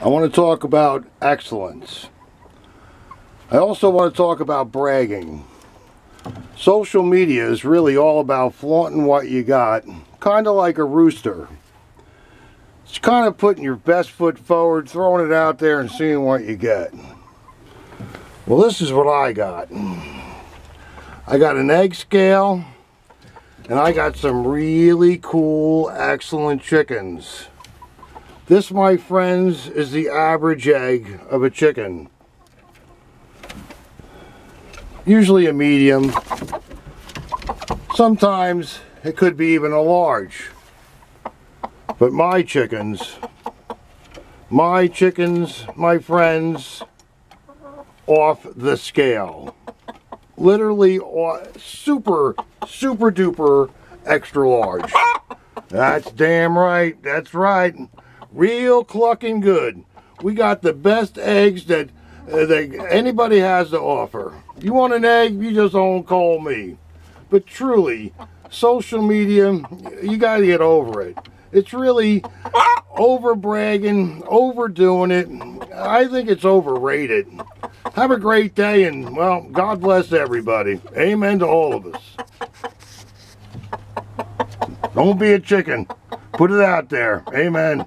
I want to talk about excellence. I also want to talk about bragging. Social media is really all about flaunting what you got, kind of like a rooster. It's kind of putting your best foot forward, throwing it out there and seeing what you get. Well, this is what I got. I got an egg scale, and I got some really cool, excellent chickens. This, my friends, is the average egg of a chicken. Usually a medium. Sometimes it could be even a large. But my chickens, my chickens, my friends, off the scale. Literally super, super duper extra large. That's damn right. That's right real clucking good. We got the best eggs that, uh, that anybody has to offer. You want an egg, you just don't call me. But truly, social media, you got to get over it. It's really over bragging, overdoing it. I think it's overrated. Have a great day and, well, God bless everybody. Amen to all of us. Don't be a chicken. Put it out there. Amen.